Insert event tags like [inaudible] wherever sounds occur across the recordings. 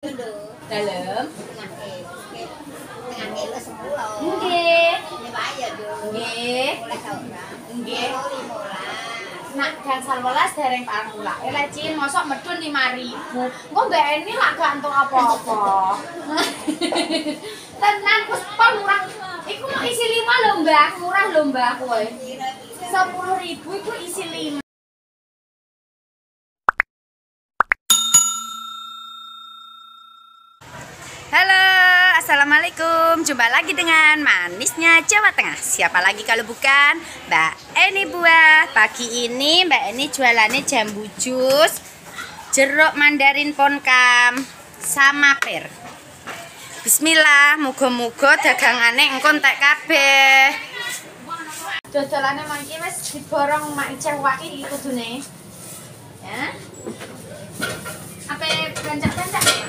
Dalam. Tengah sepuluh. Nggih. Ini. Nggih. Nggih. Nak gangsal welas dereng parang pula. Eh lecin mosok medun 5000. Engko mbak Eni lak gak entuk apa-apa. [laughs] Tenan pon murah. Iku mau isi 5 lho, Mbak. Murah lho, Mbak kowe. 10.000 iku isi 5. Assalamualaikum. Jumpa lagi dengan manisnya Jawa Tengah. Siapa lagi kalau bukan Mbak Eni Buah? Pagi ini Mbak Eni jualannya jambu jus Jeruk mandarin ponkam Sama per Bismillah Muga-muga dagangane engko entek kabeh. Dodolane mangki wis diborong mak Icah wae iki kudune. Ya. Apa bencak-bencak ya?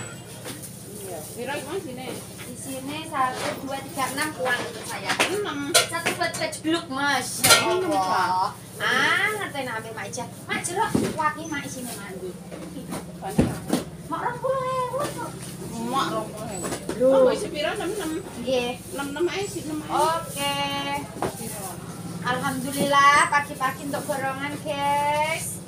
Kira iku sini. Sini satu dua tiga enam uang untuk saya. Enam. Satu buat kecbluk mas. Ya Allah. Ah ngerti nak ambil mak Ica. Mak jeruk waki mak sini mandi. Mak orang puluh ewu kok. Mak rokok. Loh. Oh, wis pira enam enam. Nggih. Enam enam ae sih enam. Oke. Alhamdulillah pagi-pagi untuk borongan guys.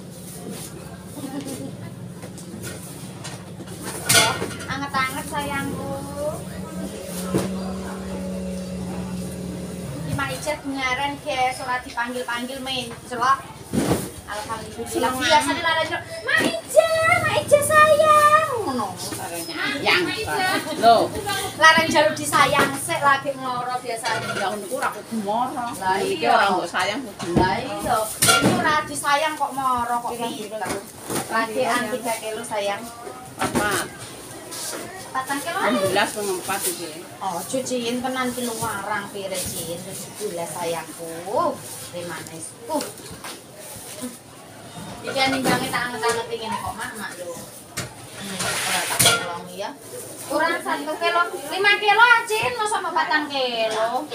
ngajak ngaran ke surat dipanggil panggil main coba alhamdulillah. Biasa di lara jo ma ija ma ija sayang. No sayang. Loh. Lara jo disayang sek lagi ngoro biasa ya untuk aku kumoro lah iya. orang gak sayang lah iya. Ini orang disayang kok moro kok lagi anti kakek lu sayang. Mas, Patang kilo. Alhamdulillah pengempat iki. Oh, cuciin tenan ki luarang pirecin gula sayangku. Uh. Iki ninjange tak anget-anget ingin kok mak mak tak tolong ya. Kurang satu kilo, lima kilo acin, masa mau patang kilo.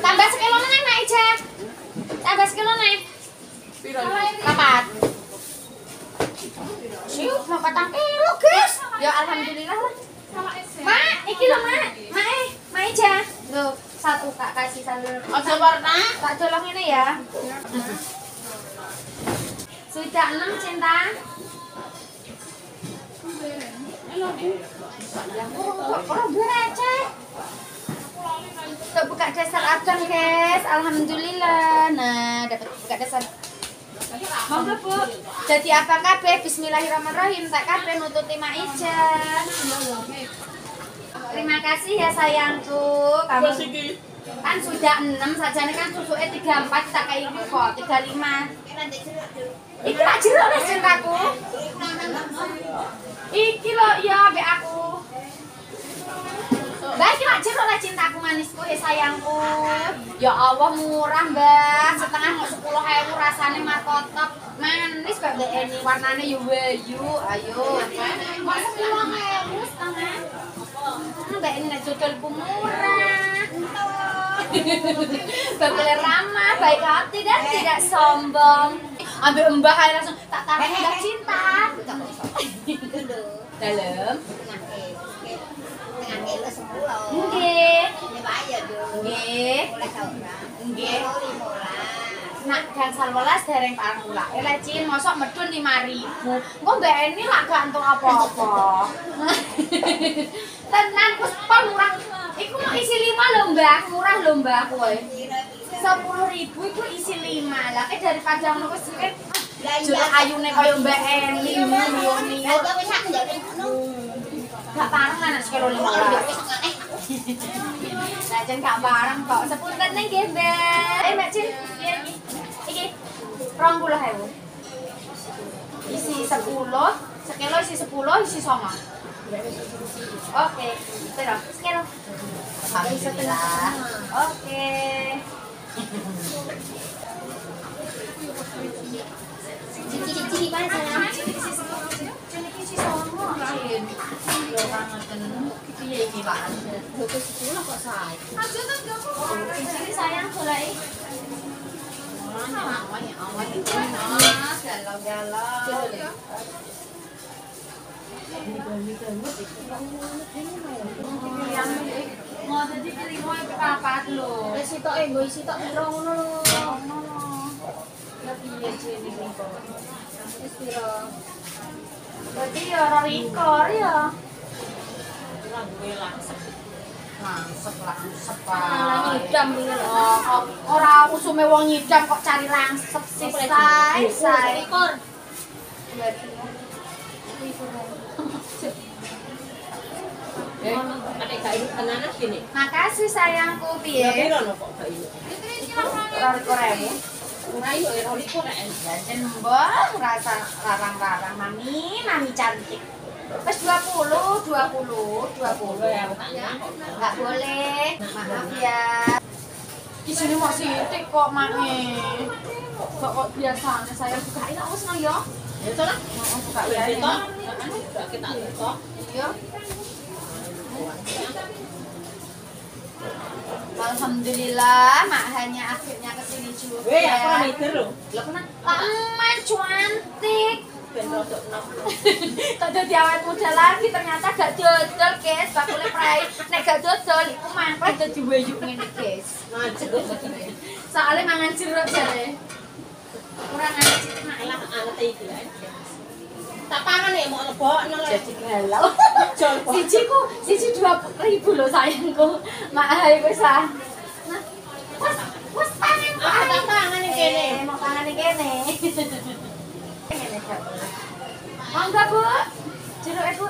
Tambah sekilo nih nak Ica. Tambah sekilo nih. Pira? Mau patang kilo, guys. Ya alhamdulillah lah. Mak, iki lho, Mak. Mak, eh, Mak Ica. Loh, satu Kak kasih satu. Aja warna. Tak colong ini ya. Sudah enam cinta. Orang. Untuk buka dasar abang guys, alhamdulillah. Nah, dapat buka dasar. Monggo Bu. Jadi apa kabeh? Bismillahirrahmanirrahim. Tak kabeh nututi Mak Ica. Terima kasih ya sayangku. Kamu kan sudah 6 saja ini kan susunya 34 tak kayak ini kok 35 iki tak jeruk lah cintaku iki lo iya be aku Mbak, iki tak jeruk lah cintaku manisku ya sayangku Ya Allah murah mbak Setengah mau 10 ewu rasanya markotop Manis Mbak ini warnanya yu yu Ayo Mau 10 ewu setengah Mbak ini nak jodolku murah Bakal ramah, baik hati dan tidak sombong. Ambil mbah aja langsung tak taruh mbah cinta. Dalam. Tengah kilo. Sepuluh. Nggih. Nggih. Seorang. Nggih. nak dan salwelas dereng pangula ele cin mosok medun 5000 engko mbek ini lak gak entuk apa-apa. [laughs] Tenan wis murah. Iku mau isi 5 lho mbak murah lho mbak kowe. 10000 iku isi 5 lah. Eh dari pajang nopo sik ah, Jual ayune kaya mbak Eni, Yuni, Yuni, Yuni, Yuni, Yuni, Yuni, Yuni, Yuni, Yuni, Yuni, jangan gak bareng kok. Sepunten ning nggih, Eh, Mbak Jin, piye iki? Iki 20.000. Isi 10, sekilo isi 10, isi sama Oke, pira? Sekilo. habis setengah. Oke. Cici-cici mana sana? Mau jadi pilih mau papat lho. Wis sitok eh nggo isi tok piro ngono lho. Ya piye jene Berarti ya ora rikor ya. Ora duwe langsep. Langsep langsep Malah nyidam iki lho. Kok ora usume wong nyidam kok cari langsep sih say say. Ekor. Eh, nek gak iku tenanan gini. Makasih sayangku Ya piro lho kok gak ewu. Ora iku ora iku nek. Jajan mbah rasa larang-larang mami, mami cantik. Wes 20, 20, 20 ya. Enggak boleh. Maaf ya. Di sini masih titik kok mami. Kok kok biasanya saya bukain aku senang ya. Ya to lah. Mau buka Ya. Gak kita to. Iya. Alhamdulillah, mak hanya akhirnya kesini juga. Weh, aku mikir lho. Lo kena Paman cantik. Ben rodok enak. [laughs] Kok jadi awet muda lagi ternyata gak dodol guys bakule prai nek gak dodol iku mangkle dadi wayu ngene guys soalnya mangan jeruk jare kurang ajar mak Alah anget iki lah. Tak pangan nek mau lebokno lho. jadi kok. [laughs] [laughs] siji ku siji dua ribu loh sayangku. Hai wis ah. Nah wes wes pangan Aku tak pangan ning kene. Eh, mau pangan ning kene. [laughs] Monggo Bu? Jeruk e Bu?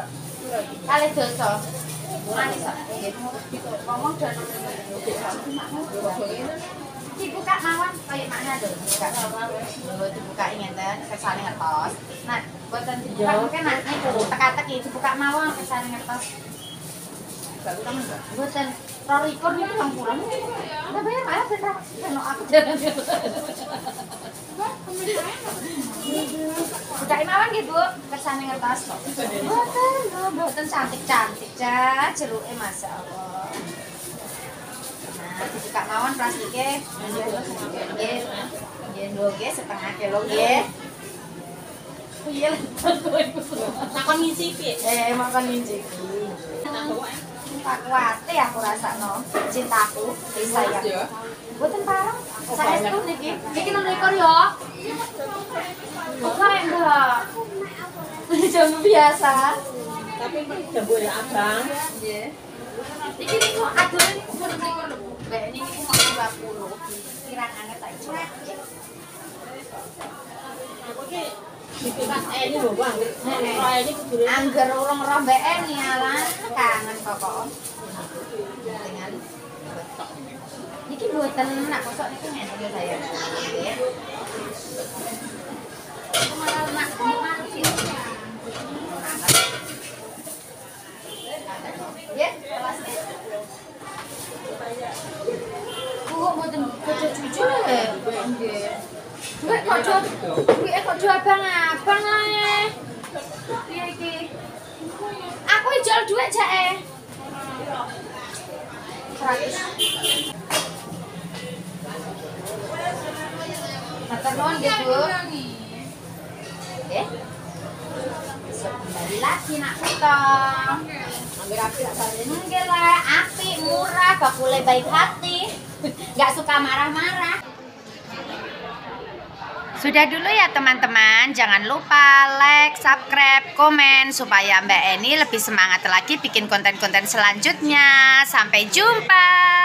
Kali dosa. Manis kok ngomong dan dibuka mawon. Kaya mana tuh buka Lho, dibuka ngeten kesane ngetos. Nah boten dibuka mungkin nah niku teka-teki dibuka mawon kesane ngetos. Boten rolikur niku yang pulang udah bayar malah bener ono aku. Jalan Buka mawon nggih Bu kesane ngetos. Boten lho boten cantik-cantik cah jeruke masyaallah Dibuka mawon plastiknya. Lho nggih setengah kilo nggih. Iya, Takon ngicipi. eh makan minci. Tak kuate aku rasakno cintaku sayang. Ya. Boten parang. Saya itu niki. Niki nang ekor ya. Kok keren enggak? [laughs] Jam biasa. Tapi jambu ya abang. Nggih. Iki niku adonan umur ini cuma 20 kirang anget tak cek Anggar urung rombek ini alah kangen pokok Ini kan buat tenak kosok itu ngerti saya. Ini malah Duit kok do, duit kok do abang-abang lah. Piye iki? Aku jual duit jae. 100. Matur nuwun nggih, Bu. Eh? Kembali lagi nak kita. Ambil api balik. Enggak lah, api murah, bakule baik hati. Nggak suka marah-marah. Sudah dulu ya teman-teman, jangan lupa like, subscribe, komen supaya Mbak Eni lebih semangat lagi bikin konten-konten selanjutnya. Sampai jumpa.